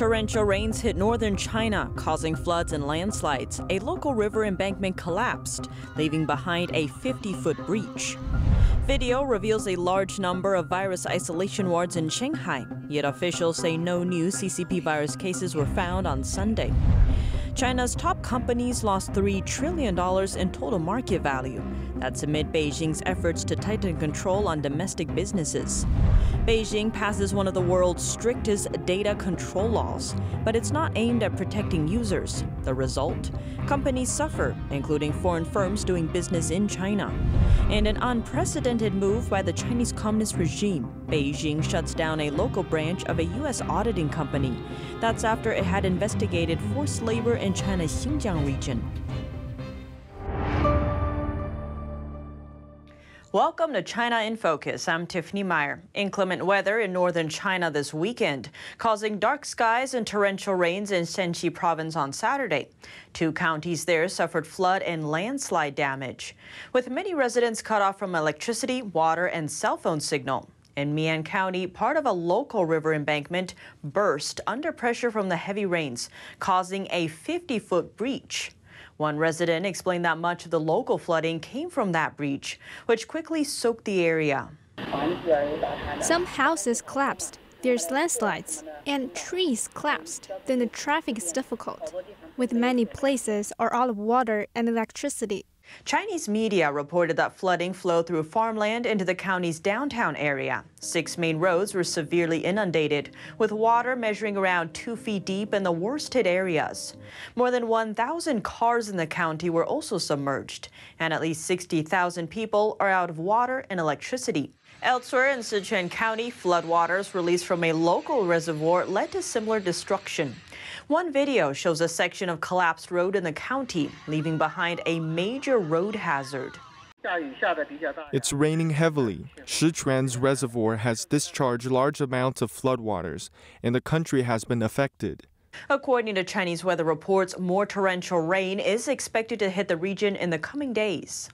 Torrential rains hit northern China, causing floods and landslides. A local river embankment collapsed, leaving behind a 50 foot breach. Video reveals a large number of virus isolation wards in Shanghai, yet officials say no new CCP virus cases were found on Sunday. China's top companies lost $3 trillion in total market value. That's amid Beijing's efforts to tighten control on domestic businesses. Beijing passes one of the world's strictest data control laws, but it's not aimed at protecting users. The result? Companies suffer, including foreign firms doing business in China. In an unprecedented move by the Chinese Communist regime, Beijing shuts down a local branch of a U.S. auditing company. That's after it had investigated forced labor in China's Xinjiang region. Welcome to China in Focus. I'm Tiffany Meyer. Inclement weather in northern China this weekend, causing dark skies and torrential rains in Shaanxi province on Saturday. Two counties there suffered flood and landslide damage, with many residents cut off from electricity, water, and cell phone signal. In Mian County, part of a local river embankment burst under pressure from the heavy rains, causing a 50 foot breach. One resident explained that much of the local flooding came from that breach, which quickly soaked the area. Some houses collapsed, there's landslides, and trees collapsed. Then the traffic is difficult, with many places are out of water and electricity. Chinese media reported that flooding flowed through farmland into the county's downtown area. Six main roads were severely inundated, with water measuring around two feet deep in the worst hit areas. More than 1,000 cars in the county were also submerged, and at least 60,000 people are out of water and electricity. Elsewhere in Sichuan County, floodwaters released from a local reservoir led to similar destruction. One video shows a section of collapsed road in the county, leaving behind a major road hazard. It's raining heavily. Sichuan's reservoir has discharged large amounts of floodwaters, and the country has been affected. According to Chinese weather reports, more torrential rain is expected to hit the region in the coming days.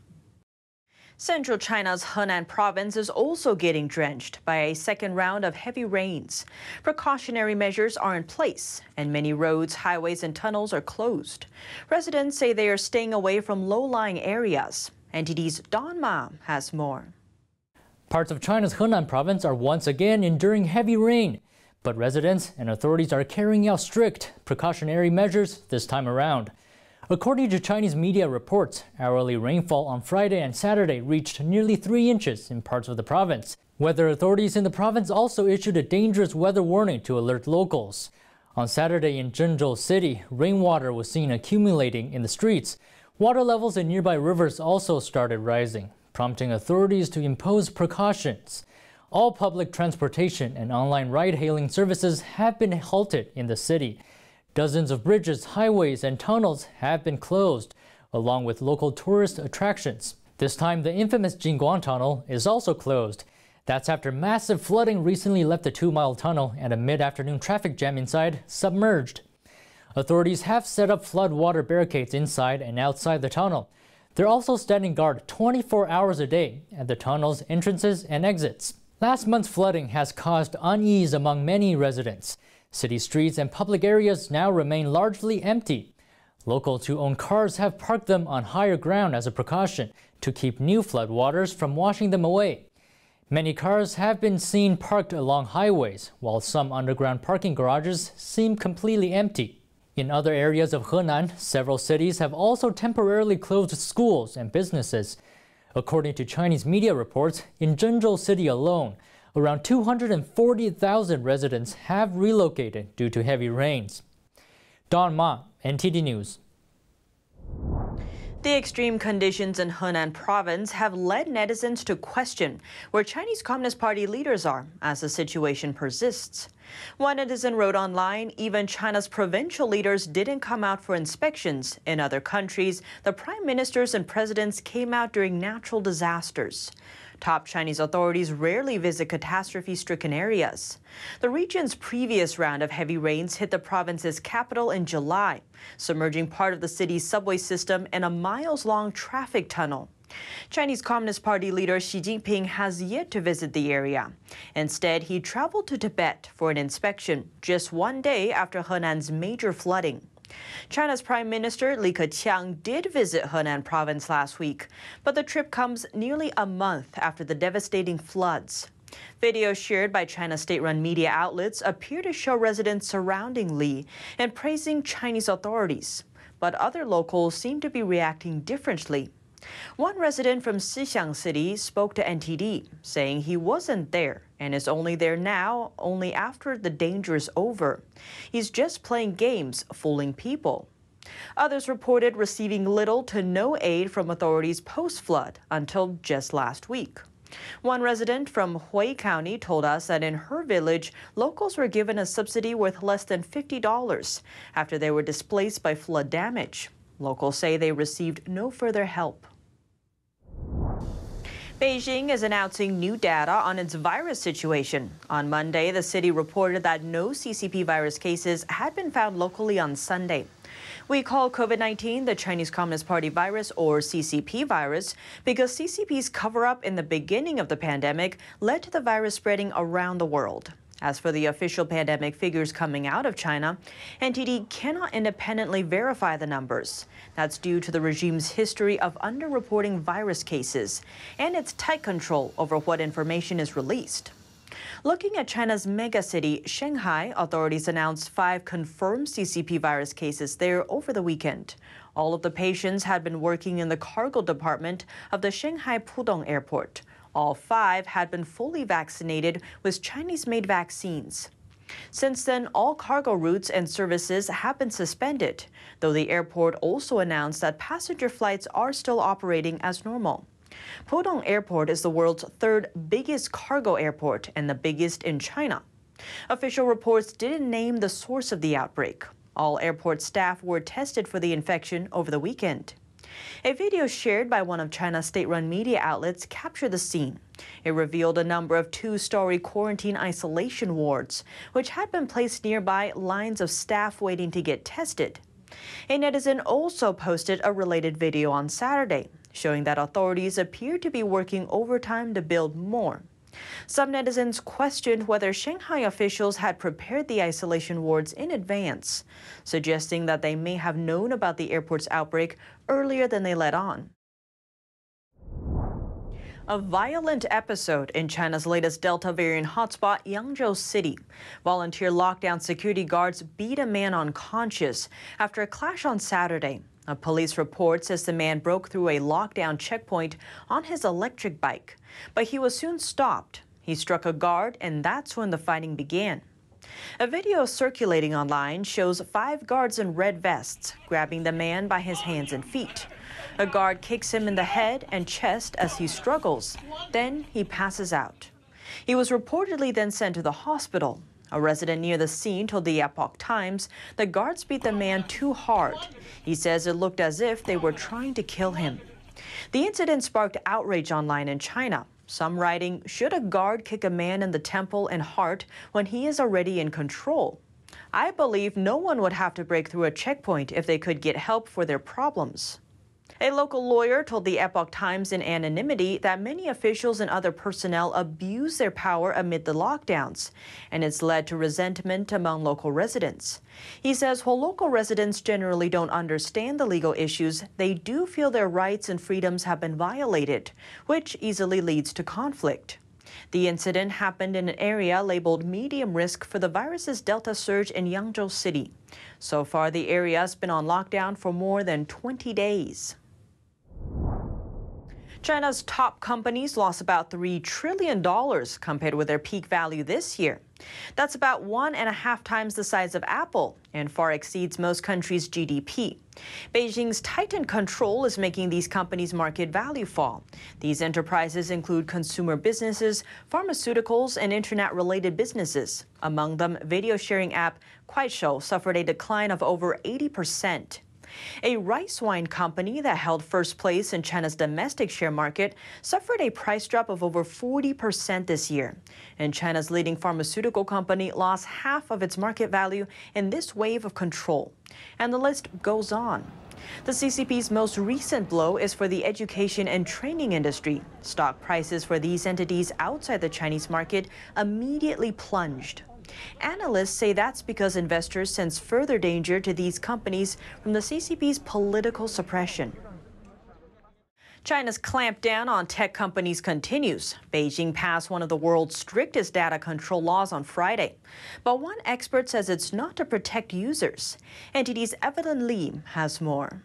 Central China's Henan province is also getting drenched by a second round of heavy rains. Precautionary measures are in place, and many roads, highways, and tunnels are closed. Residents say they are staying away from low lying areas. NTD's Don Ma has more. Parts of China's Henan province are once again enduring heavy rain, but residents and authorities are carrying out strict precautionary measures this time around. According to Chinese media reports, hourly rainfall on Friday and Saturday reached nearly 3 inches in parts of the province. Weather authorities in the province also issued a dangerous weather warning to alert locals. On Saturday in Zhengzhou City, rainwater was seen accumulating in the streets. Water levels in nearby rivers also started rising, prompting authorities to impose precautions. All public transportation and online ride-hailing services have been halted in the city. Dozens of bridges, highways, and tunnels have been closed, along with local tourist attractions. This time, the infamous Jingguang Tunnel is also closed. That's after massive flooding recently left the two mile tunnel and a mid afternoon traffic jam inside submerged. Authorities have set up flood water barricades inside and outside the tunnel. They're also standing guard 24 hours a day at the tunnel's entrances and exits. Last month's flooding has caused unease among many residents. City streets and public areas now remain largely empty. Locals who own cars have parked them on higher ground as a precaution to keep new floodwaters from washing them away. Many cars have been seen parked along highways, while some underground parking garages seem completely empty. In other areas of Henan, several cities have also temporarily closed schools and businesses. According to Chinese media reports, in Zhengzhou City alone, around 240,000 residents have relocated due to heavy rains. Don Ma, NTD News. The extreme conditions in Henan province have led netizens to question where Chinese Communist Party leaders are as the situation persists. One netizen wrote online, even China's provincial leaders didn't come out for inspections. In other countries, the prime ministers and presidents came out during natural disasters. Top Chinese authorities rarely visit catastrophe stricken areas. The region's previous round of heavy rains hit the province's capital in July, submerging part of the city's subway system and a miles long traffic tunnel. Chinese Communist Party leader Xi Jinping has yet to visit the area. Instead, he traveled to Tibet for an inspection just one day after Henan's major flooding. China's Prime Minister Li Keqiang did visit Henan province last week, but the trip comes nearly a month after the devastating floods. Videos shared by China's state run media outlets appear to show residents surrounding Li and praising Chinese authorities. But other locals seem to be reacting differently. One resident from Xinxiang City spoke to NTD, saying he wasn't there and is only there now only after the danger is over. He's just playing games, fooling people. Others reported receiving little to no aid from authorities post flood until just last week. One resident from Hui County told us that in her village, locals were given a subsidy worth less than $50 after they were displaced by flood damage. Locals say they received no further help. Beijing is announcing new data on its virus situation. On Monday, the city reported that no CCP virus cases had been found locally on Sunday. We call COVID 19 the Chinese Communist Party virus or CCP virus because CCP's cover up in the beginning of the pandemic led to the virus spreading around the world. As for the official pandemic figures coming out of China, NTD cannot independently verify the numbers. That's due to the regime's history of underreporting virus cases and its tight control over what information is released. Looking at China's megacity, Shanghai, authorities announced five confirmed CCP virus cases there over the weekend. All of the patients had been working in the cargo department of the Shanghai Pudong Airport. All five had been fully vaccinated with Chinese made vaccines. Since then, all cargo routes and services have been suspended, though the airport also announced that passenger flights are still operating as normal. Pudong Airport is the world's third biggest cargo airport and the biggest in China. Official reports didn't name the source of the outbreak. All airport staff were tested for the infection over the weekend. A video shared by one of China's state run media outlets captured the scene. It revealed a number of two story quarantine isolation wards, which had been placed nearby lines of staff waiting to get tested. A netizen also posted a related video on Saturday, showing that authorities appear to be working overtime to build more. Some netizens questioned whether Shanghai officials had prepared the isolation wards in advance, suggesting that they may have known about the airport's outbreak earlier than they let on. A violent episode in China's latest Delta variant hotspot, Yangzhou City. Volunteer lockdown security guards beat a man unconscious after a clash on Saturday. A police report says the man broke through a lockdown checkpoint on his electric bike, but he was soon stopped. He struck a guard, and that's when the fighting began. A video circulating online shows five guards in red vests grabbing the man by his hands and feet. A guard kicks him in the head and chest as he struggles. Then he passes out. He was reportedly then sent to the hospital. A resident near the scene told the Epoch Times the guards beat the man too hard. He says it looked as if they were trying to kill him. The incident sparked outrage online in China. Some writing, should a guard kick a man in the temple and heart when he is already in control? I believe no one would have to break through a checkpoint if they could get help for their problems. A local lawyer told the Epoch Times in anonymity that many officials and other personnel abuse their power amid the lockdowns, and it's led to resentment among local residents. He says while local residents generally don't understand the legal issues, they do feel their rights and freedoms have been violated, which easily leads to conflict. The incident happened in an area labeled medium risk for the virus's Delta surge in Yangzhou City. So far, the area has been on lockdown for more than 20 days. China's top companies lost about $3 trillion compared with their peak value this year. That's about one and a half times the size of Apple and far exceeds most countries' GDP. Beijing's tightened control is making these companies' market value fall. These enterprises include consumer businesses, pharmaceuticals, and internet related businesses. Among them, video sharing app Kuaishou suffered a decline of over 80 percent. A rice wine company that held first place in China's domestic share market suffered a price drop of over 40% this year. And China's leading pharmaceutical company lost half of its market value in this wave of control. And the list goes on. The CCP's most recent blow is for the education and training industry. Stock prices for these entities outside the Chinese market immediately plunged. Analysts say that's because investors sense further danger to these companies from the CCP's political suppression. China's clampdown on tech companies continues. Beijing passed one of the world's strictest data control laws on Friday. But one expert says it's not to protect users. NTD's Evelyn Lee has more.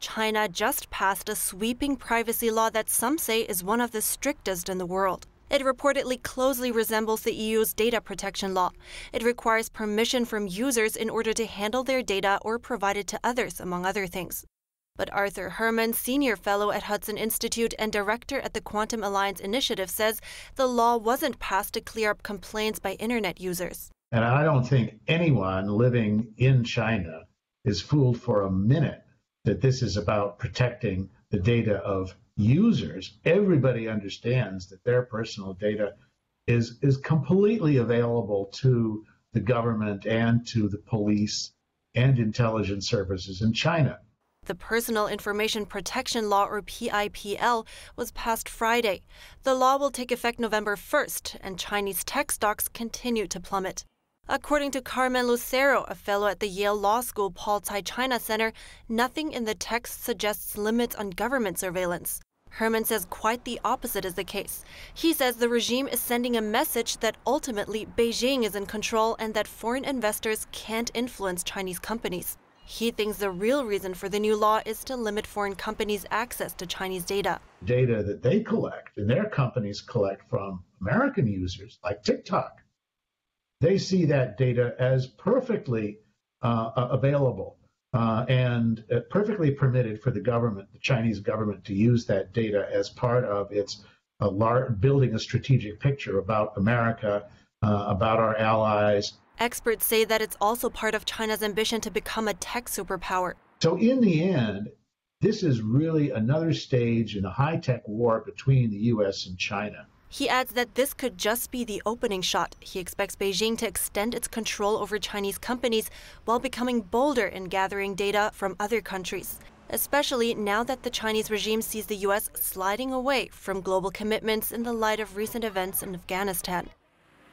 China just passed a sweeping privacy law that some say is one of the strictest in the world. It reportedly closely resembles the EU's data protection law. It requires permission from users in order to handle their data or provide it to others, among other things. But Arthur Herman, senior fellow at Hudson Institute and director at the Quantum Alliance Initiative, says the law wasn't passed to clear up complaints by internet users. And I don't think anyone living in China is fooled for a minute that this is about protecting the data of users. Everybody understands that their personal data is, is completely available to the government and to the police and intelligence services in China. The Personal Information Protection Law, or PIPL, was passed Friday. The law will take effect November 1st, and Chinese tech stocks continue to plummet. According to Carmen Lucero, a fellow at the Yale Law School Paul Tsai China Center, nothing in the text suggests limits on government surveillance. Herman says quite the opposite is the case. He says the regime is sending a message that ultimately Beijing is in control and that foreign investors can't influence Chinese companies. He thinks the real reason for the new law is to limit foreign companies' access to Chinese data. Data that they collect and their companies collect from American users, like TikTok, they see that data as perfectly uh, available uh, and uh, perfectly permitted for the government, the Chinese government, to use that data as part of its uh, building a strategic picture about America, uh, about our allies, Experts say that it's also part of China's ambition to become a tech superpower. So, in the end, this is really another stage in a high tech war between the U.S. and China. He adds that this could just be the opening shot. He expects Beijing to extend its control over Chinese companies while becoming bolder in gathering data from other countries, especially now that the Chinese regime sees the U.S. sliding away from global commitments in the light of recent events in Afghanistan.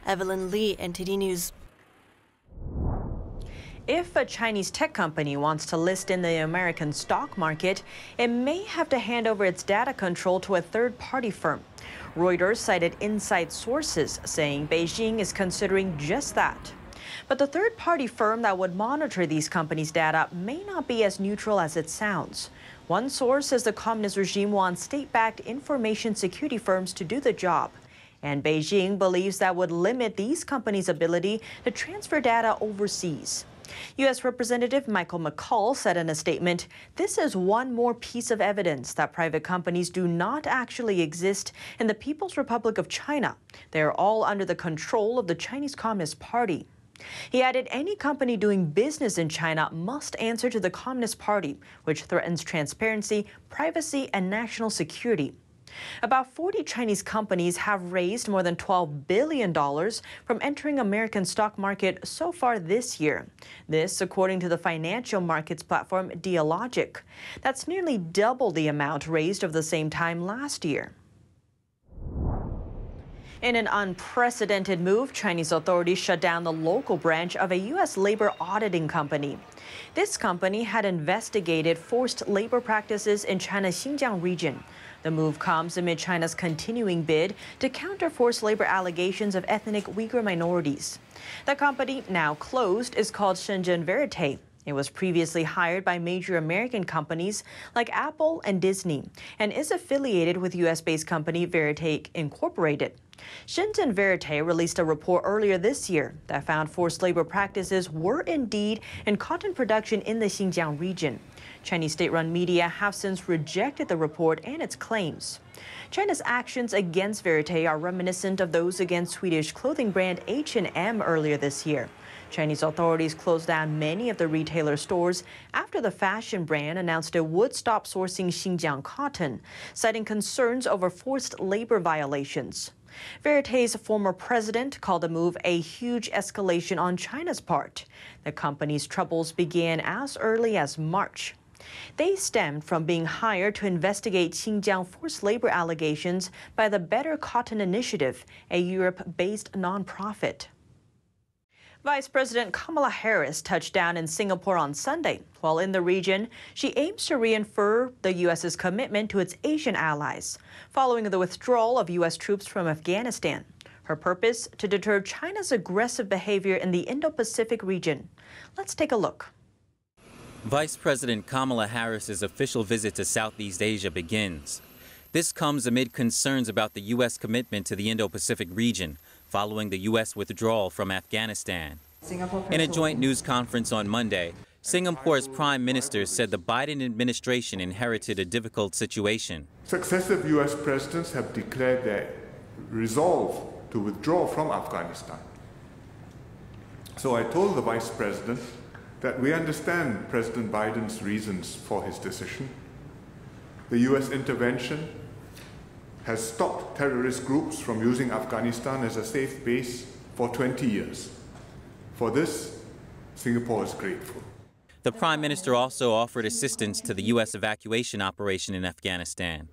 Evelyn Lee, NTD News. If a Chinese tech company wants to list in the American stock market, it may have to hand over its data control to a third party firm. Reuters cited inside sources saying Beijing is considering just that. But the third party firm that would monitor these companies' data may not be as neutral as it sounds. One source says the communist regime wants state backed information security firms to do the job. And Beijing believes that would limit these companies' ability to transfer data overseas. U.S. Representative Michael McCaul said in a statement, This is one more piece of evidence that private companies do not actually exist in the People's Republic of China. They are all under the control of the Chinese Communist Party. He added any company doing business in China must answer to the Communist Party, which threatens transparency, privacy, and national security. About 40 Chinese companies have raised more than $12 billion from entering American stock market so far this year. This, according to the financial markets platform Dealogic. That's nearly double the amount raised of the same time last year. In an unprecedented move, Chinese authorities shut down the local branch of a U.S. labor auditing company. This company had investigated forced labor practices in China's Xinjiang region. The move comes amid China's continuing bid to counter forced labor allegations of ethnic Uyghur minorities. The company, now closed, is called Shenzhen Verite. It was previously hired by major American companies like Apple and Disney and is affiliated with U.S. based company Verite Incorporated. Shenzhen Verite released a report earlier this year that found forced labor practices were indeed in cotton production in the Xinjiang region. Chinese state-run media have since rejected the report and its claims. China's actions against Verite are reminiscent of those against Swedish clothing brand H&M earlier this year. Chinese authorities closed down many of the retailer stores after the fashion brand announced it would stop sourcing Xinjiang cotton, citing concerns over forced labor violations. Verité's former president called the move a huge escalation on China's part. The company's troubles began as early as March. They stemmed from being hired to investigate Xinjiang forced labor allegations by the Better Cotton Initiative, a Europe based nonprofit. Vice President Kamala Harris touched down in Singapore on Sunday. While in the region, she aims to reinforce the U.S.'s commitment to its Asian allies, following the withdrawal of U.S. troops from Afghanistan. Her purpose? To deter China's aggressive behavior in the Indo Pacific region. Let's take a look. Vice President Kamala Harris's official visit to Southeast Asia begins. This comes amid concerns about the U.S. commitment to the Indo Pacific region, following the U.S. withdrawal from Afghanistan. In a joint news conference on Monday, Singapore's prime minister said the Biden administration inherited a difficult situation. Successive U.S. presidents have declared their resolve to withdraw from Afghanistan. So I told the vice president that we understand President Biden's reasons for his decision. The U.S. intervention has stopped terrorist groups from using Afghanistan as a safe base for 20 years. For this, Singapore is grateful. The Prime Minister also offered assistance to the U.S. evacuation operation in Afghanistan.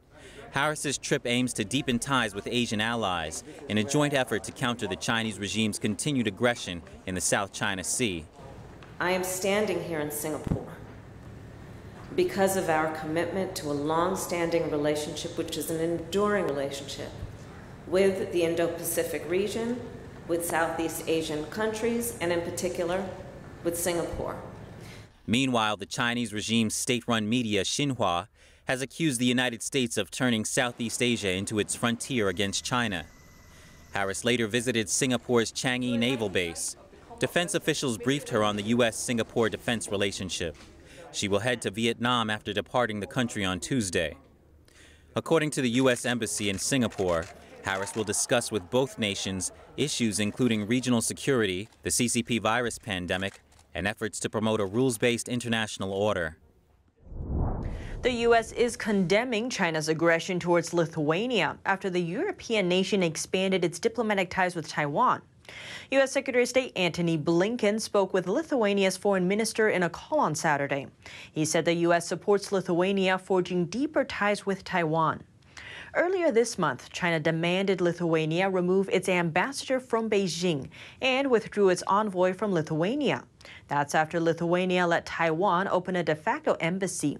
Harris's trip aims to deepen ties with Asian allies in a joint effort to counter the Chinese regime's continued aggression in the South China Sea. I am standing here in Singapore because of our commitment to a long standing relationship, which is an enduring relationship, with the Indo Pacific region, with Southeast Asian countries, and in particular with Singapore. Meanwhile, the Chinese regime's state run media, Xinhua, has accused the United States of turning Southeast Asia into its frontier against China. Harris later visited Singapore's Changi Naval Base. Defense officials briefed her on the U.S. Singapore defense relationship. She will head to Vietnam after departing the country on Tuesday. According to the U.S. Embassy in Singapore, Harris will discuss with both nations issues including regional security, the CCP virus pandemic, and efforts to promote a rules based international order. The U.S. is condemning China's aggression towards Lithuania after the European nation expanded its diplomatic ties with Taiwan. U.S. Secretary of State Antony Blinken spoke with Lithuania's foreign minister in a call on Saturday. He said the U.S. supports Lithuania forging deeper ties with Taiwan. Earlier this month, China demanded Lithuania remove its ambassador from Beijing and withdrew its envoy from Lithuania. That's after Lithuania let Taiwan open a de facto embassy.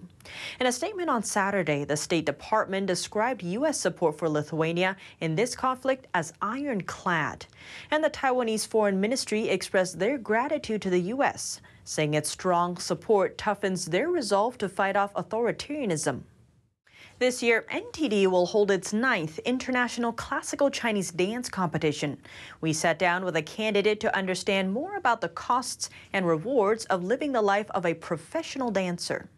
In a statement on Saturday, the State Department described U.S. support for Lithuania in this conflict as ironclad. And the Taiwanese Foreign Ministry expressed their gratitude to the U.S., saying its strong support toughens their resolve to fight off authoritarianism. This year, NTD will hold its ninth International Classical Chinese Dance Competition. We sat down with a candidate to understand more about the costs and rewards of living the life of a professional dancer.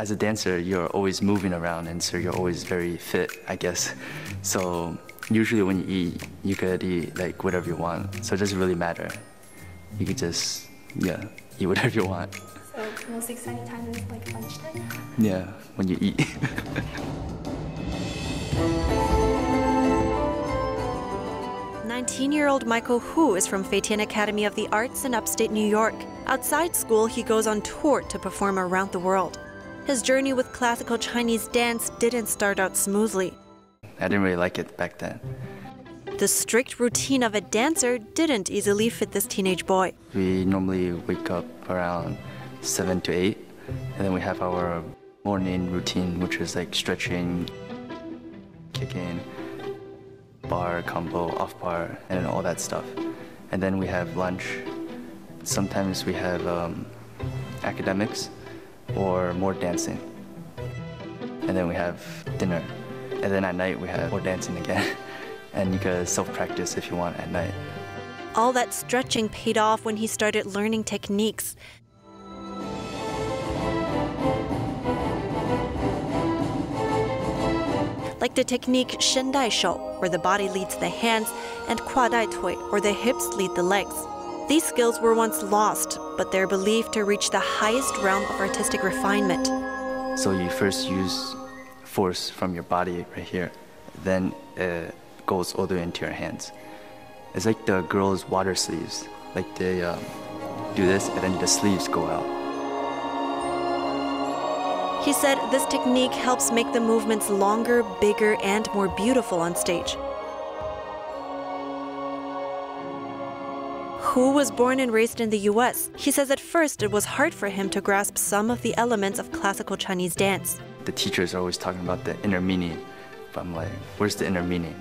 As a dancer, you're always moving around, and so you're always very fit, I guess. So usually when you eat, you could eat like whatever you want. So it doesn't really matter. You could just, yeah, eat whatever you want. So most exciting time is like lunchtime? Yeah, when you eat. 19-year-old Michael Hu is from Feitian Academy of the Arts in upstate New York. Outside school, he goes on tour to perform around the world. His journey with classical Chinese dance didn't start out smoothly. I didn't really like it back then. The strict routine of a dancer didn't easily fit this teenage boy. We normally wake up around 7 to 8, and then we have our morning routine, which is like stretching, kicking, bar, combo, off bar, and all that stuff. And then we have lunch. Sometimes we have um, academics or more dancing. And then we have dinner. And then at night we have more dancing again. and you can self-practice if you want at night. All that stretching paid off when he started learning techniques. Like the technique Shen Dai Shou, where the body leads the hands, and Kwa Dai Tui, where the hips lead the legs. These skills were once lost, but they're believed to reach the highest realm of artistic refinement. So you first use force from your body right here, then it goes all the way into your hands. It's like the girls' water sleeves. Like they um, do this and then the sleeves go out. He said this technique helps make the movements longer, bigger, and more beautiful on stage. Hu was born and raised in the US. He says at first it was hard for him to grasp some of the elements of classical Chinese dance. The teachers are always talking about the inner meaning, but I'm like, where's the inner meaning?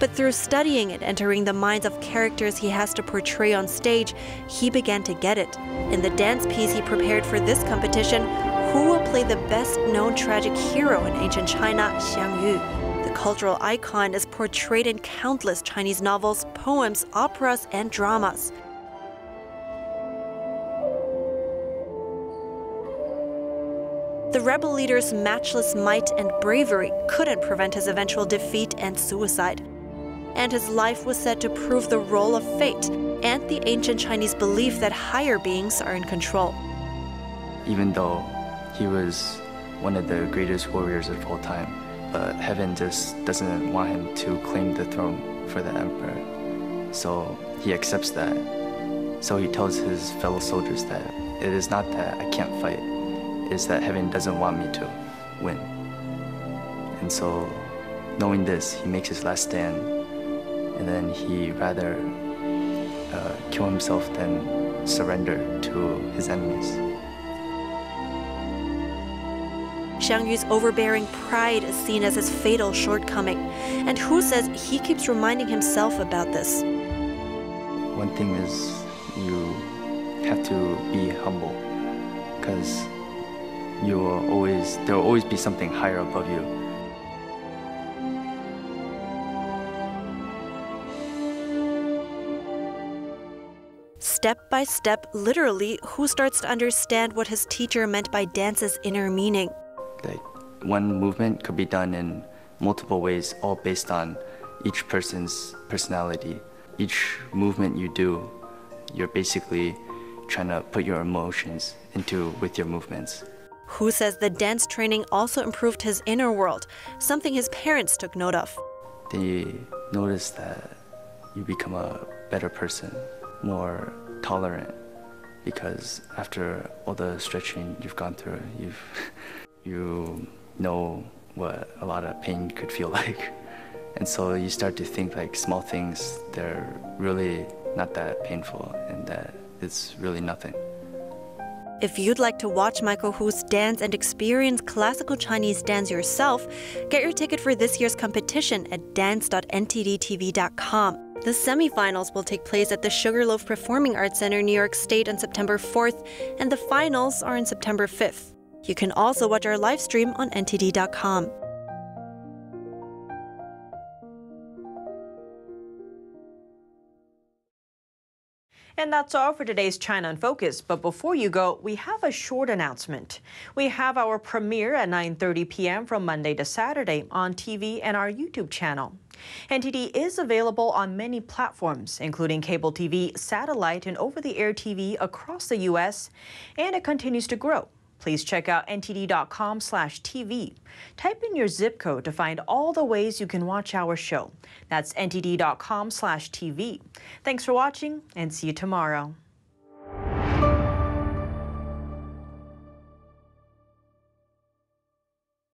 But through studying it, entering the minds of characters he has to portray on stage, he began to get it. In the dance piece he prepared for this competition, Hu will play the best known tragic hero in ancient China, Xiang Yu. The cultural icon is portrayed in countless Chinese novels, poems, operas, and dramas. The rebel leader's matchless might and bravery couldn't prevent his eventual defeat and suicide. And his life was said to prove the role of fate and the ancient Chinese belief that higher beings are in control. Even though he was one of the greatest warriors of all time, but heaven just doesn't want him to claim the throne for the emperor. So he accepts that. So he tells his fellow soldiers that it is not that I can't fight, it's that heaven doesn't want me to win. And so, knowing this, he makes his last stand, and then he rather uh, kill himself than surrender to his enemies. Xiang Yu's overbearing pride is seen as his fatal shortcoming, and Hu says he keeps reminding himself about this. One thing is you have to be humble, because you will always there will always be something higher above you. Step by step, literally, Hu starts to understand what his teacher meant by dance's inner meaning. Like one movement could be done in multiple ways, all based on each person's personality. Each movement you do, you're basically trying to put your emotions into with your movements. Hu says the dance training also improved his inner world, something his parents took note of. They notice that you become a better person, more tolerant, because after all the stretching you've gone through, you've you know what a lot of pain could feel like. And so you start to think like small things, they're really not that painful and that it's really nothing. If you'd like to watch Michael Hu's dance and experience classical Chinese dance yourself, get your ticket for this year's competition at dance.ntdtv.com. The semifinals will take place at the Sugarloaf Performing Arts Center, New York State on September 4th, and the finals are on September 5th. You can also watch our live stream on ntd.com. And that's all for today's China in Focus. But before you go, we have a short announcement. We have our premiere at 9:30 p.m. from Monday to Saturday on TV and our YouTube channel. NTD is available on many platforms, including cable TV, satellite, and over-the-air TV across the U.S., and it continues to grow. Please check out ntd.com slash TV. Type in your zip code to find all the ways you can watch our show. That's ntd.com slash TV. Thanks for watching and see you tomorrow.